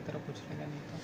तरह पूछ लेगा नहीं तो